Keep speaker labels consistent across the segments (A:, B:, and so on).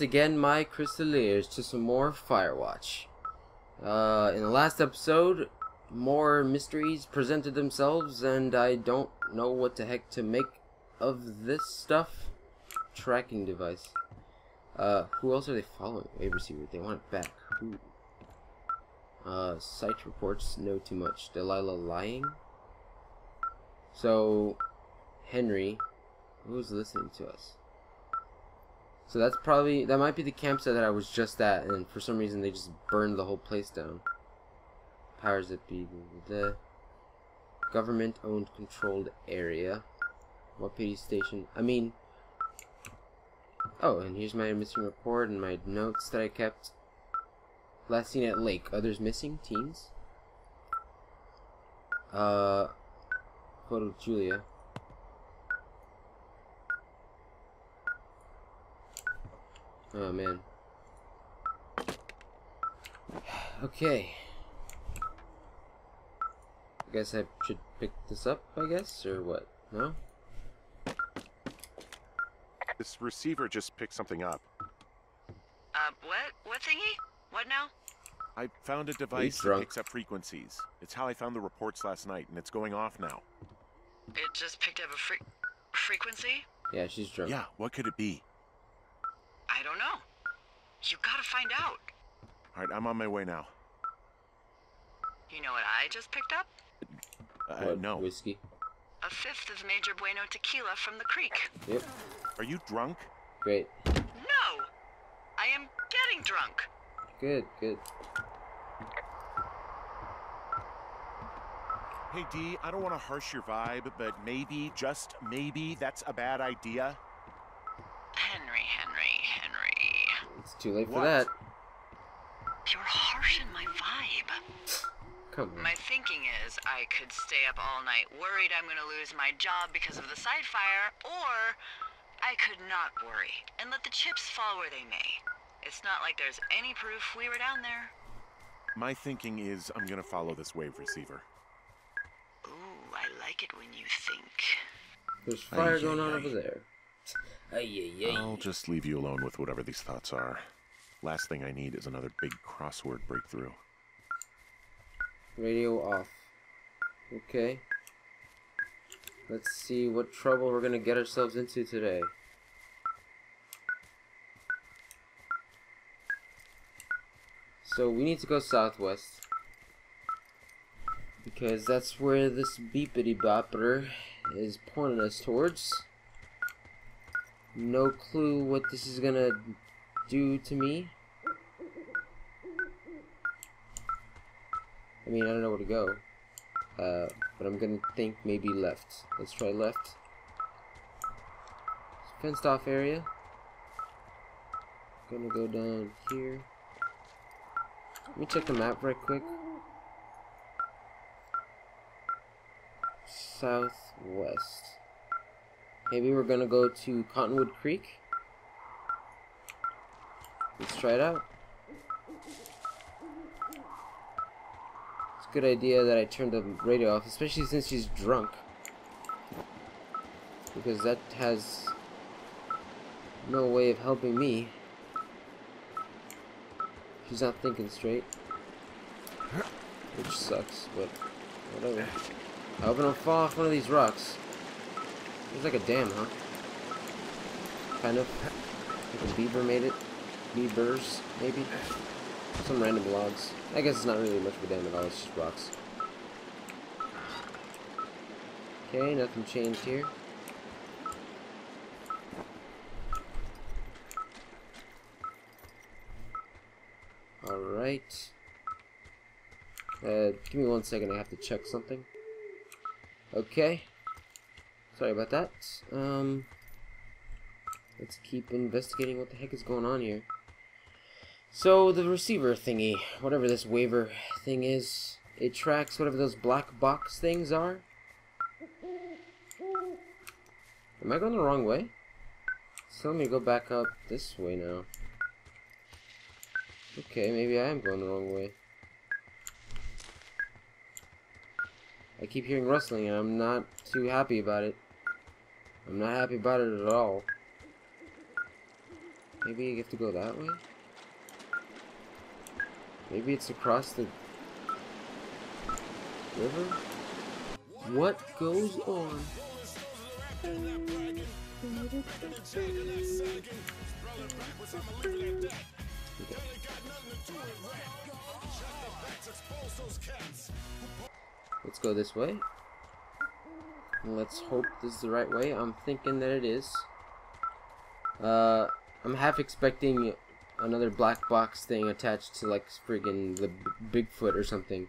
A: again my Crystaliers to some more Firewatch. Uh, in the last episode, more mysteries presented themselves, and I don't know what the heck to make of this stuff. Tracking device. Uh, who else are they following? Receiver. They want it back. Who? Uh, site reports know too much. Delilah lying. So, Henry, who's listening to us? So that's probably, that might be the campsite that I was just at, and for some reason they just burned the whole place down. Powers that be, the government-owned controlled area. What PD station? I mean, oh, and here's my missing report and my notes that I kept. Last seen at lake. Others missing? Teens? Uh, photo of Julia. Oh man. Okay. I guess I should pick this up, I guess, or what? No?
B: This receiver just picked something up.
C: Uh, what? What thingy? What now?
B: I found a device that picks up frequencies. It's how I found the reports last night, and it's going off now.
C: It just picked up a fre frequency?
A: Yeah, she's drunk.
B: Yeah, what could it be?
C: I don't know. You gotta find out.
B: All right, I'm on my way now.
C: You know what I just picked up?
B: Uh,
A: What,
B: no.
A: Whiskey?
C: A fifth of Major Bueno tequila from the creek.
A: Yep.
B: Are you drunk?
A: Great.
C: No! I am getting drunk.
A: Good, good.
B: Hey, D, I don't want to harsh your vibe, but maybe, just maybe, that's a bad idea.
C: Henry, Henry, Henry.
A: It's too late for that.
C: You're harshing my vibe.
A: Come on.
C: My thinking is I could stay up all night worried I'm gonna lose my job because of the side fire, or I could not worry and let the chips fall where they may. It's not like there's any proof we were down there.
B: My thinking is I'm gonna follow this wave receiver.
C: Ooh, I like it when you think.
A: There's fire
B: Ay,
A: going
B: ay,
A: on
B: ay.
A: over there.
B: I'll just leave you alone with whatever these thoughts are. Last thing I need is another big crossword breakthrough.
A: Radio off. Okay. Let's see what trouble we're gonna get ourselves into today. So we need to go southwest. Because that's where this beepity bopper is pointing us towards. No clue what this is gonna do to me. I mean, I don't know where to go. Uh, but I'm gonna think maybe left. Let's try left. Fenced off area. Gonna go down here. Let me check the map right quick. Southwest. Maybe we're gonna go to Cottonwood Creek. Let's try it out. It's a good idea that I turned the radio off, especially since she's drunk. Because that has no way of helping me. She's not thinking straight. Which sucks, but whatever. I hope I don't fall off one of these rocks. It's like a dam, huh? Kind of. Like a beaver made it. Beavers, maybe. Some random logs. I guess it's not really much of a dam at all, it's just rocks. Okay, nothing changed here. Alright. Uh, give me one second, I have to check something. Okay. Sorry about that. Um, let's keep investigating what the heck is going on here. So, the receiver thingy, whatever this waiver thing is, it tracks whatever those black box things are. Am I going the wrong way? So let me go back up this way now. Okay, maybe I am going the wrong way. I keep hearing rustling and I'm not too happy about it. I'm not happy about it at all. Maybe you have to go that way? Maybe it's across the river? What goes on? Let's go this way. Let's hope this is the right way. I'm thinking that it is. Uh, I'm half expecting another black box thing attached to like friggin' the B Bigfoot or something,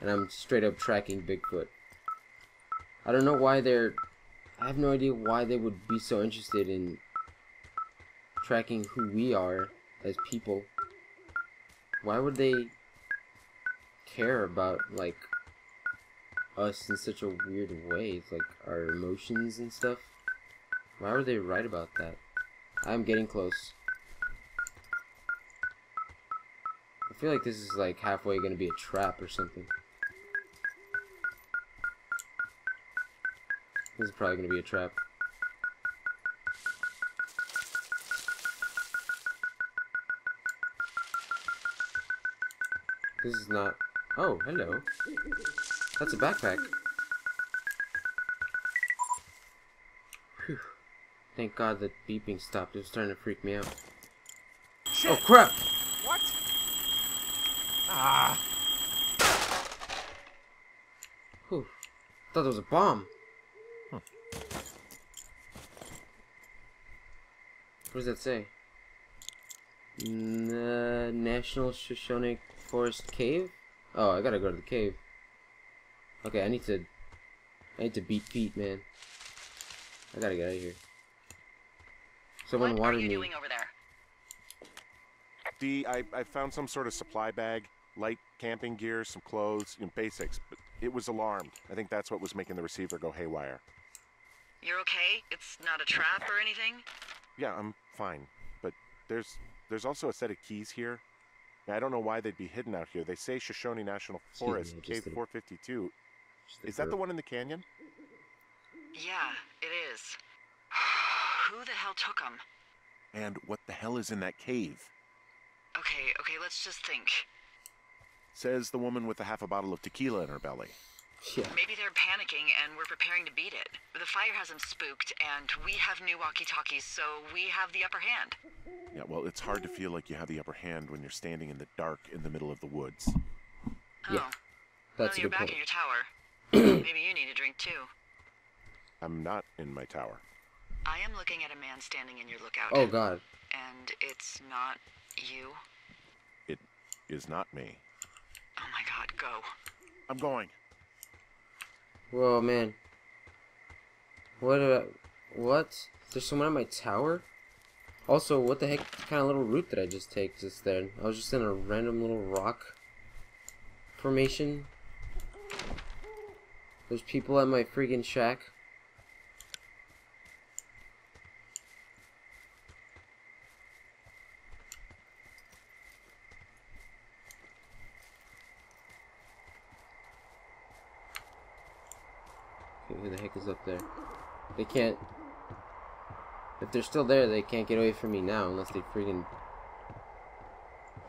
A: and I'm straight up tracking Bigfoot. I don't know why they're. I have no idea why they would be so interested in tracking who we are as people. Why would they care about like us in such a weird way, like our emotions and stuff? Why were they right about that? I'm getting close. I feel like this is like halfway gonna be a trap or something. This is probably gonna be a trap. This is not... Oh, hello. That's a backpack. Whew. Thank God the beeping stopped. It was starting to freak me out. Oh, crap!
B: What? Ah!
A: Whew. thought there was a bomb.
B: Huh.
A: What does that say? N uh, National Shoshone Forest Cave? Oh, I gotta go to the cave. Okay, I need to... I need to beat feet, man. I gotta get out of here. Someone
C: what are you
A: me.
C: doing over there?
B: D, I, I found some sort of supply bag, light camping gear, some clothes, you know, basics, but it was alarmed. I think that's what was making the receiver go haywire.
C: You're okay? It's not a trap or anything?
B: Yeah, I'm fine, but there's there's also a set of keys here. I don't know why they'd be hidden out here. They say Shoshone National Forest,
A: I just
B: Cave
A: did a-
B: 452.
A: Just
B: Is that the one in the canyon?
C: Yeah, it is. Who the hell took them?
B: And what the hell is in that cave?
C: Okay, okay, let's just think.
B: Says the woman with a half a bottle of tequila in her belly.
A: Yeah.
C: Maybe they're panicking and we're preparing to beat it. The fire has them spooked, and we have new walkie-talkies, so we have the upper hand.
B: Yeah, well, it's hard to feel like you have the upper hand when you're standing in the dark in the middle of the woods.
C: Oh,
A: Yeah, That's
C: well,
A: a
C: you're
A: good
C: back
A: point.
C: in your tower. Maybe you need a drink too.
B: I'm not in my tower.
C: I am looking at a man standing in your lookout.
A: Oh god.
C: And it's not you.
B: It is not me.
C: Oh my god, go.
B: I'm going.
A: Whoa, man. What? Uh, what? Is there someone at my tower? Also, what the heck kind of little route did I just take just then? I was just in a random little rock formation. There's people at my freaking shack. Okay, who the heck is up there? They can't. If they're still there, they can't get away from me now unless they freaking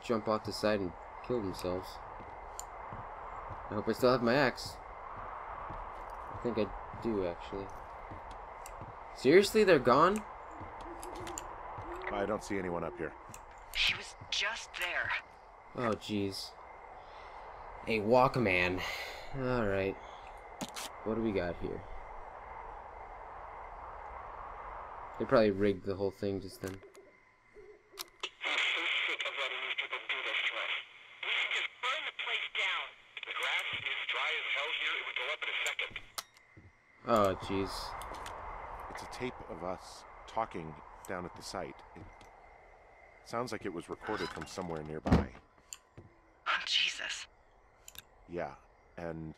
A: jump off the side and kill themselves. I hope I still have my axe. I think I do, actually. Seriously, they're gone?
B: I don't see anyone up here.
C: She was just there.
A: Oh, jeez. A Walkman. Alright. What do we got here? They probably rigged the whole thing just then.
D: I'm so sick of letting these people do this to us. We should just burn the place down. The grass is dry as hell here. It would go up in a second.
A: Oh, jeez.
B: It's a tape of us talking down at the site. It sounds like it was recorded from somewhere nearby.
C: Oh, Jesus.
B: Yeah, and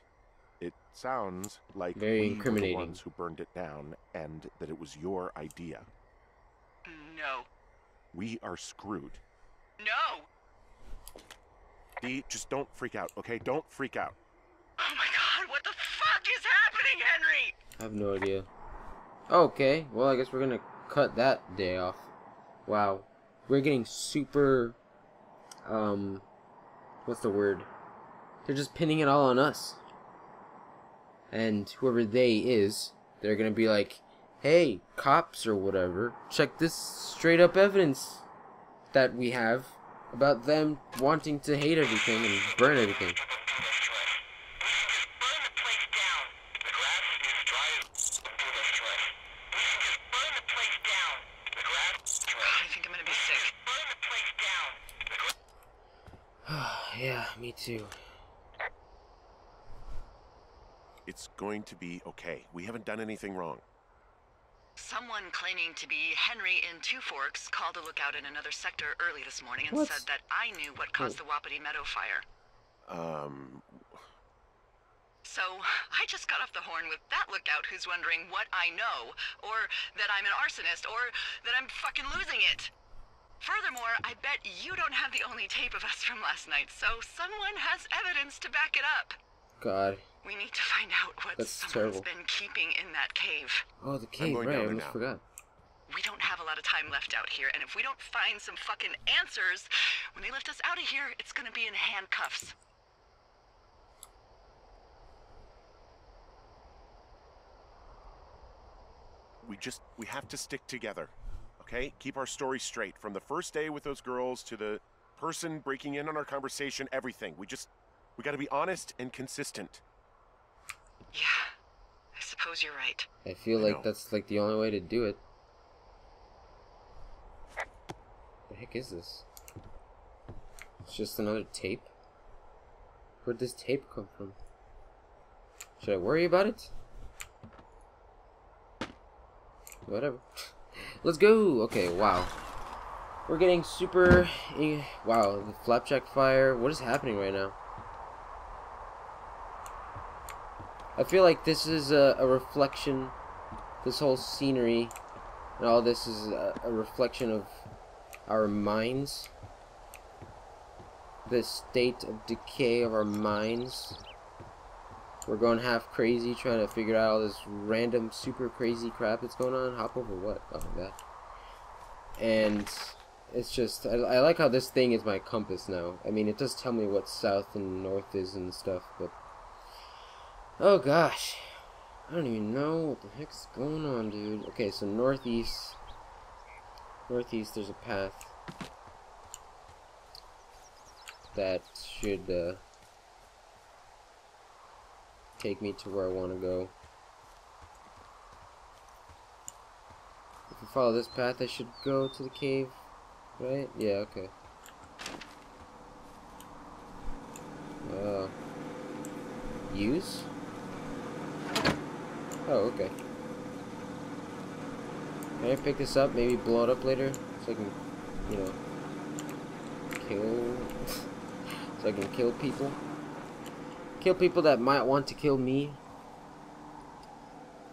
B: it sounds like
A: Very
B: we were the
A: incriminating.
B: ones who burned it down, and that it was your idea.
C: No.
B: We are screwed.
C: No!
B: Dee, just don't freak out, okay? Don't freak out.
C: Oh my god, what the fuck is happening, Henry?
A: I have no idea. Okay, well, I guess we're gonna cut that day off. Wow. we're getting super um what's the word they're just pinning it all on us and whoever they is they're gonna be like hey cops or whatever check this straight up evidence that we have about them wanting to hate everything and burn everything
D: People do this to us. We should just burn the place down. The grass is dry as don't do this to us. We should just burn the place down. The grass is dry.
C: I think I'm gonna be sick.
D: Burn the place down. The grass
A: yeah me too
B: It's going to be okay. We haven't done anything wrong.
C: Someone claiming to be Henry in Two Forks called a lookout in another sector early this morning and
A: What?
C: said that I knew what caused the Wapiti Meadow fire.
B: Um,
C: So I just got off the horn with that lookout who's wondering what I know, or that I'm an arsonist, or that I'm fucking losing it. Furthermore, I bet you don't have the only tape of us from last night, so someone has evidence to back it up.
A: god
C: We need to find out what
A: That's
C: someone's
A: terrible.
C: been keeping in that cave.
A: oh the cave
B: going
A: right
B: down
A: i
B: there
A: almost
B: now.
A: forgot
C: We don't have a lot of time left out here, and if we don't find some fucking answers, when they lift us out of here, it's gonna be in handcuffs.
B: we just we have to stick together. Okay? Keep our story straight from the first day with those girls to the person breaking in on our conversation, everything. We just we got to be honest and consistent.
C: Yeah, I suppose you're right.
A: i feel
B: I
A: like
B: know.
A: that's like the only way to do it the heck is this it's just another tape where'd this tape come from should i worry about it whatever let's go. Okay wow. We're getting super wow the flapjack fire. What is happening right now? I feel like this is a, a reflection, this whole scenery and all this is a, a reflection of our minds, the state of decay of our minds. We're going half crazy trying to figure out all this random super crazy crap that's going on. Hop over what? Oh my god. And it's just, I, I like how this thing is my compass now. I mean, it does tell me what south and north is and stuff, but Oh gosh. I don't even know what the heck's going on, dude. Okay, so northeast. Northeast, there's a path. That should, uh, take me to where I want to go. If I follow this path, I should go to the cave, right? Yeah, okay. Uh, use? Oh, okay. Can I pick this up, maybe blow it up later? So I can, you know, kill... so I can kill people? Kill people that might want to kill me?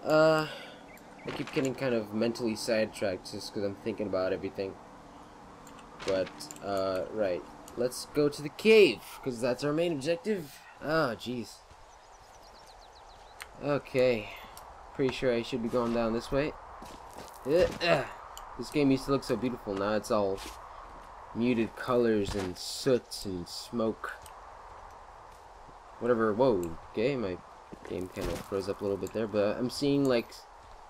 A: Uh, I keep getting kind of mentally sidetracked just because I'm thinking about everything. But, uh, right. Let's go to the cave, because that's our main objective. Oh, jeez. Okay. Pretty sure I should be going down this way. This game used to look so beautiful. Now it's all muted colors and soot and smoke. Whatever. Whoa. Okay, my game kind of froze up a little bit there, but I'm seeing like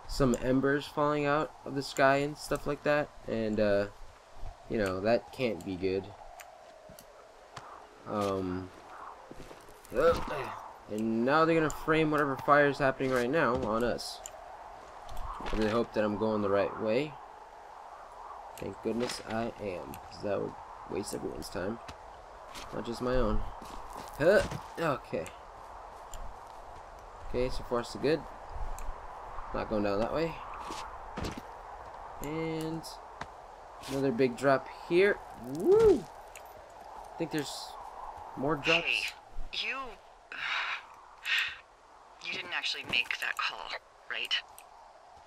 A: some embers falling out of the sky and stuff like that, and uh, you know that can't be good. Um. and now they're gonna frame whatever fire is happening right now on us. I really hope that I'm going the right way. Thank goodness I am, because that would waste everyone's time, not just my own. Huh. Okay. Okay, so far so good. Not going down that way. And another big drop here. Woo! I think there's more drops.
C: Hey, you. You didn't actually make that call, right?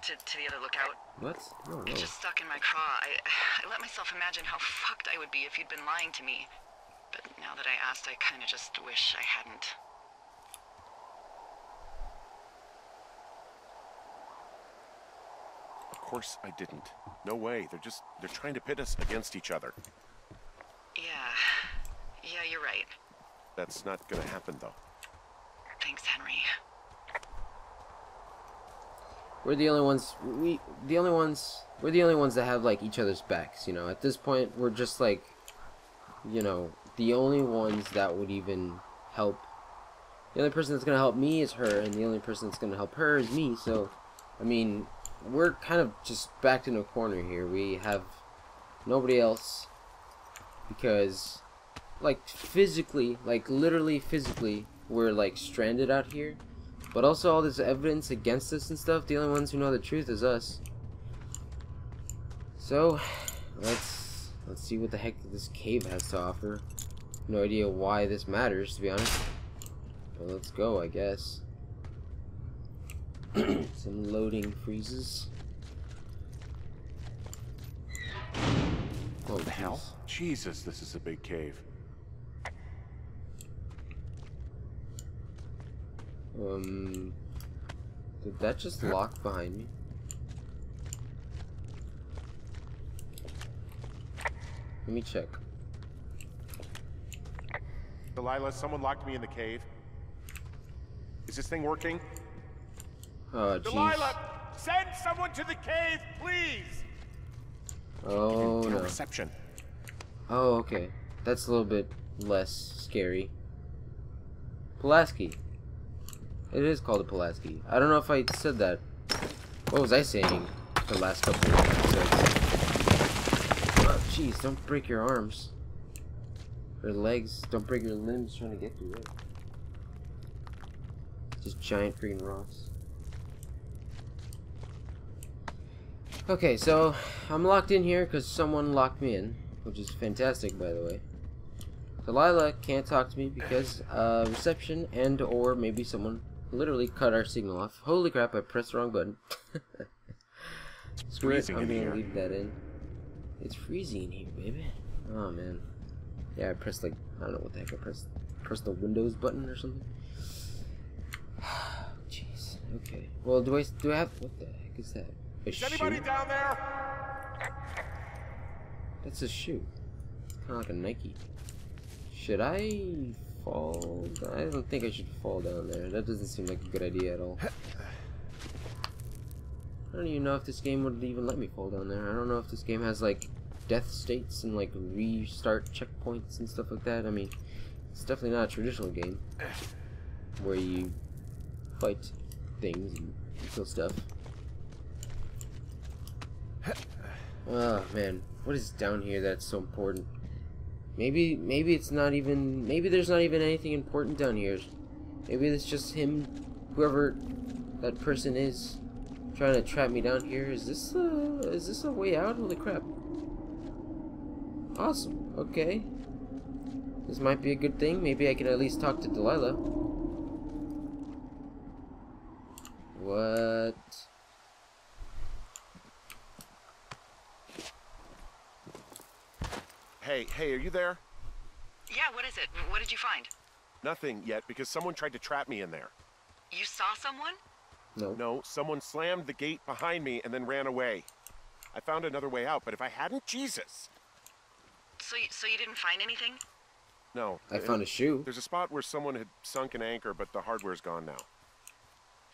C: To, to the other lookout?
A: What? No, no.
C: It just stuck in my craw. I, I let myself imagine how fucked I would be if you'd been lying to me. But now that I asked, I kinda just wish I hadn't.
B: Of course I didn't. No way. They're just they're trying to pit us against each other.
C: Yeah. Yeah, you're right.
B: That's not gonna happen though.
C: Thanks, Henry.
A: We're the only ones. We the only ones. We're the only ones that have like each other's backs. You know, at this point, we're just like, you know, the only ones that would even help. The only person that's gonna help me is her, and the only person that's gonna help her is me. So, I mean, we're kind of just backed in a corner here. We have nobody else because, like, physically, like literally physically, we're like stranded out here. But also all this evidence against us and stuff, the only ones who know the truth is us. So, let's let's see what the heck this cave has to offer. No idea why this matters, to be honest. But let's go, I guess. Some loading freezes. Oh,
B: What the hell? Jesus, this is a big cave.
A: Um, did that just lock behind me? Let me check.
B: Delilah, someone locked me in the cave. Is this thing working?
A: Oh, jeez.
E: Delilah, send someone to the cave, please.
A: Oh,
B: No
A: no.
B: reception.
A: Oh, okay. That's a little bit less scary. Pulaski. It is called a Pulaski. I don't know if I said that. What was I saying the last couple of episodes? Oh, jeez, don't break your arms. Or legs. Don't break your limbs trying to get through it. Just giant freaking rocks. Okay, so I'm locked in here because someone locked me in, which is fantastic, by the way. Delilah can't talk to me because uh, reception and or maybe someone literally cut our signal off. Holy crap! I pressed the wrong button. Screw it, I'm gonna leave that in. It's freezing in here, baby. Oh man. Yeah, I pressed like I don't know what the heck I pressed. Pressed the Windows button or something. Jeez. Okay. Well, do I do I have what the heck is that? A
E: Is anybody down there?
A: That's a shoe. Kind of like a Nike. Should I fall? I don't think I should fall down there. That doesn't seem like a good idea at all. I don't even know if this game would even let me fall down there. I don't know if this game has like death states and like restart checkpoints and stuff like that. I mean, it's definitely not a traditional game where you fight things and kill stuff. Oh man, what is down here that's so important? Maybe maybe it's not even maybe there's not even anything important down here. Maybe it's just him whoever that person is trying to trap me down here. Is this a is this a way out? Holy crap. Awesome. Okay. This might be a good thing. Maybe I can at least talk to Delilah. What?
B: Hey, hey, are you there?
C: Yeah, what is it? What did you find?
B: Nothing yet because someone tried to trap me in there.
C: You saw someone?
A: No.
B: No, someone slammed the gate behind me and then ran away. I found another way out, but if I hadn't, Jesus.
C: So, you, so you didn't find anything?
B: No.
A: I found a shoe.
B: There's a spot where someone had sunk an anchor, but the hardware's gone now.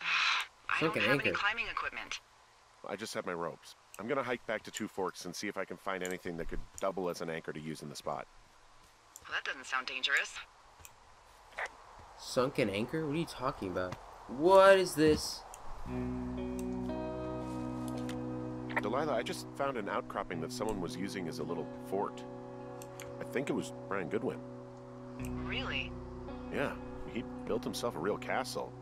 C: I
A: Sunk
C: don't
A: an
C: have any climbing equipment.
B: I just have my ropes. I'm gonna hike back to Two Forks and see if I can find anything that could double as an anchor to use in the spot.
C: Well, that doesn't sound dangerous.
A: Sunken anchor? What are you talking about? What is this?
B: Delilah, I just found an outcropping that someone was using as a little fort. I think it was Brian Goodwin.
C: Really?
B: Yeah, he built himself a real castle.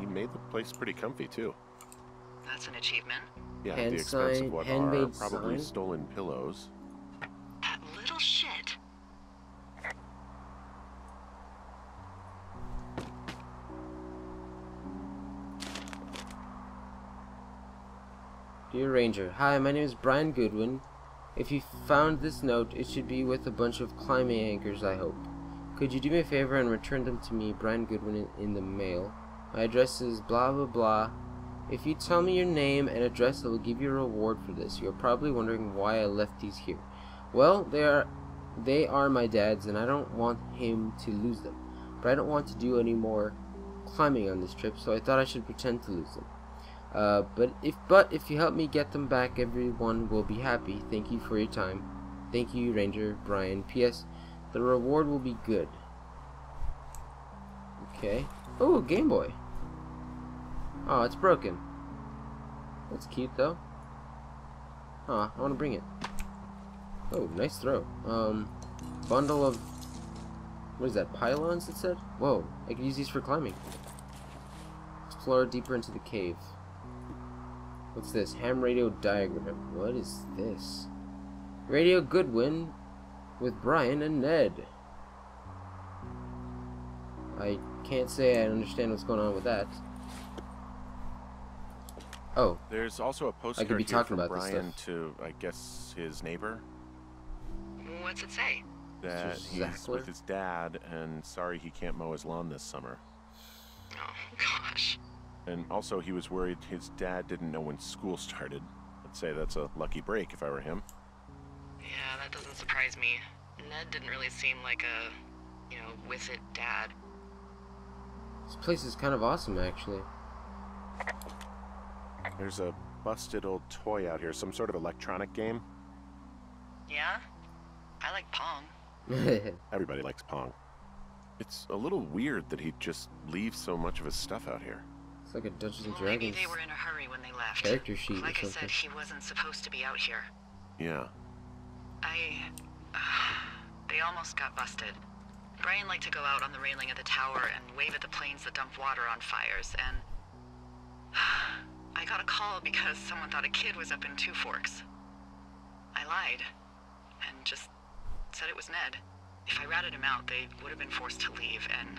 B: He made the place pretty comfy too.
C: That's an achievement.
B: Yeah,
A: Hand
B: the expense
A: sign-
B: of what are
A: handmade
B: probably
A: sign?
B: stolen pillows.
A: Ranger, hi, my name is Brian Goodwin. If you found this note, it should be with a bunch of climbing anchors, I hope. Could you do me a favor and return them to me, Brian Goodwin, in, in the mail? My address is blah blah blah. If you tell me your name and address, I will give you a reward for this. You're probably wondering why I left these here. Well, they are they are my dad's and I don't want him to lose them. But I don't want to do any more climbing on this trip, so I thought I should pretend to lose them. Uh, but if but if you help me get them back, everyone will be happy. Thank you for your time. Thank you, Ranger Brian. P.S. The reward will be good. Okay. Oh, Game Boy. Oh, it's broken. That's cute though. Huh, I want to bring it. Oh, nice throw. Um, bundle of what is that? Pylons? It said. Whoa, I could use these for climbing. Explore deeper into the cave. What's this? Ham radio diagram. What is this? Radio Goodwin with Brian and Ned. I can't say I understand what's going on with that. Oh,
B: There's also a postcard I could
A: be
B: here
A: talking
B: from
A: about
B: Brian
A: stuff.
B: to, I guess, his neighbor.
C: What's it say?
B: That he's
A: Zackler?
B: with his dad and sorry he can't mow his lawn this summer.
C: Oh, gosh.
B: And also, he was worried his dad didn't know when school started. I'd say that's a lucky break if I were him.
C: Yeah, that doesn't surprise me. Ned didn't really seem like a, you know, with it dad.
A: this place is kind of awesome, actually.
B: There's a busted old toy out here, some sort of electronic game.
C: Yeah? I like Pong.
B: Everybody likes Pong. It's a little weird that he'd just leave so much of his stuff out here.
A: It's like a Dungeons and
C: Well, maybe
A: Dragons.
C: they were in a hurry when they left.
A: character sheet or
C: Like I said, he wasn't supposed to be out here.
B: Yeah.
C: I. Uh, they almost got busted. Brian liked to go out on the railing of the tower and wave at the planes that dump water on fires, and. I got a call because someone thought a kid was up in Two Forks. I lied. And just said it was Ned. If I ratted him out, they would have been forced to leave, and.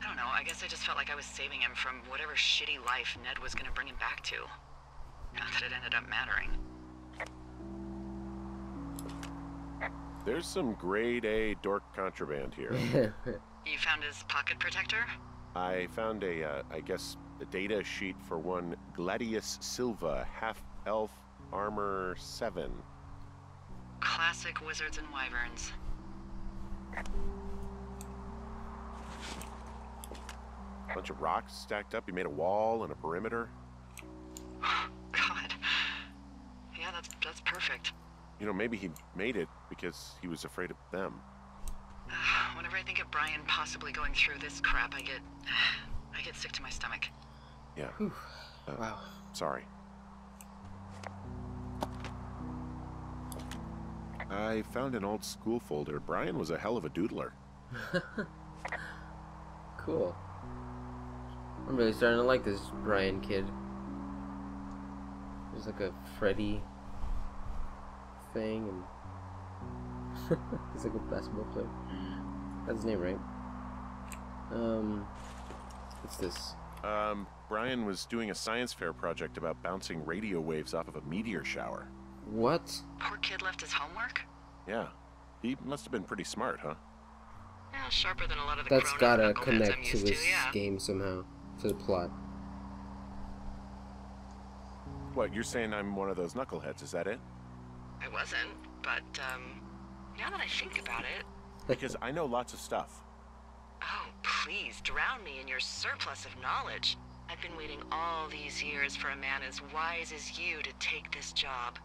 C: I don't know, I guess I just felt like I was saving him from whatever shitty life Ned was gonna bring him back to. Not that it ended up mattering.
B: There's some grade A dork contraband here.
C: You found his pocket protector?
B: I found a, uh, I guess, a data sheet for one Gladius Silva, half elf armor 7.
C: Classic wizards and wyverns.
B: Bunch of rocks stacked up. He made a wall and a perimeter.
C: God. Yeah, that's that's perfect.
B: You know, maybe he made it because he was afraid of them.
C: Whenever I think of Brian possibly going through this crap, I get I get sick to my stomach.
B: Yeah.
A: Uh, wow.
B: Sorry. I found an old school folder. Brian was a hell of a doodler.
A: Cool. I'm really starting to like this Brian kid. There's like a Freddy thing, and he's like a basketball player. That's his name, right? Um, what's this?
B: Um, Brian was doing a science fair project about bouncing radio waves off of a meteor shower.
A: What?
C: Poor kid left his homework?
B: Yeah. He must have been pretty smart, huh?
C: Yeah, sharper than a lot of the
A: That's
C: grown-up
A: gotta connect to
C: used
A: this
C: to, yeah.
A: game somehow, to the plot.
B: What, you're saying I'm one of those knuckleheads, is that it?
C: I wasn't, but um now that I think about it,
B: Because I know lots of stuff.
C: oh, please drown me in your surplus of knowledge. I've been waiting all these years for a man as wise as you to take this job.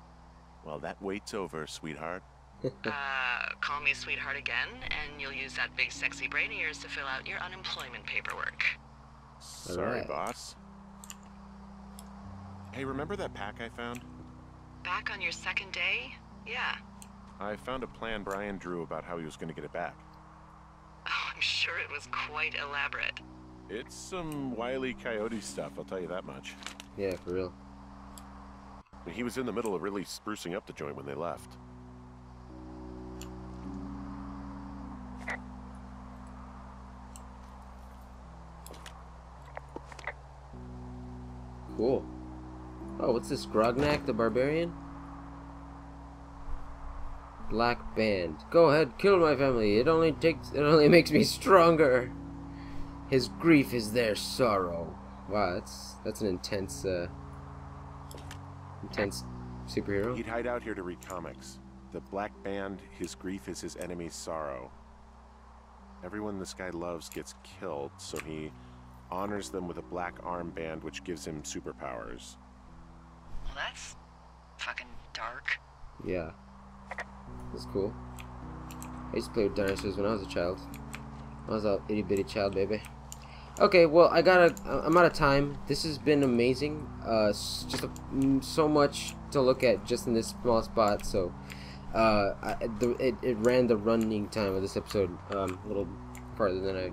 B: Well, that wait's over, sweetheart.
C: Uh, call me sweetheart again, and you'll use that big sexy brain of yours to fill out your unemployment paperwork.
B: Sorry,
A: Alright.
B: boss. Hey, remember that pack I found?
C: Back on your second day? Yeah.
B: I found a plan Brian drew about how he was going to get it back.
C: Oh, I'm sure it was quite elaborate.
B: It's some wily coyote stuff, I'll tell you that much.
A: Yeah, for real.
B: He was in the middle of really sprucing up the joint when they left.
A: Cool. Oh, what's this? Grognak the Barbarian? Black Band. Go ahead, kill my family. It only takes. It only makes me stronger. His grief is their sorrow. Wow, that's that's an intense, uh, intense superhero.
B: He'd hide out here to read comics. The Black Band, his grief is his enemy's sorrow. Everyone this guy loves gets killed, so he honors them with a black armband which gives him superpowers.
C: Well, that's fucking dark.
A: Yeah, that's cool. I used to play with dinosaurs when I was a child. I was a itty bitty child, baby. Okay, well, I gotta. I'm out of time. This has been amazing. Uh, just a, mm, so much to look at just in this small spot. So, uh, I, the, it, it ran the running time of this episode um, a little farther than I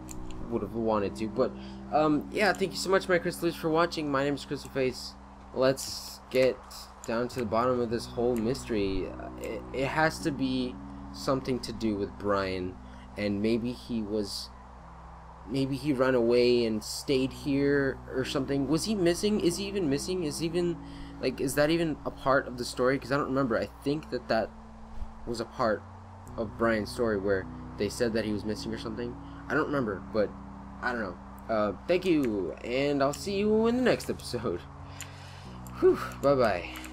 A: would have wanted to. But, um, yeah, thank you so much, my crystals, for watching. My name is Crystal Face. Let's get down to the bottom of this whole mystery. Uh, It, it has to be something to do with Brian, and maybe he was maybe he ran away and stayed here or something. Was he missing? Is he even missing? Is even like is that even a part of the story? Because I don't remember. I think that that was a part of Brian's story where they said that he was missing or something. I don't remember, but I don't know. Uh, thank you, and I'll see you in the next episode. Whew, bye bye.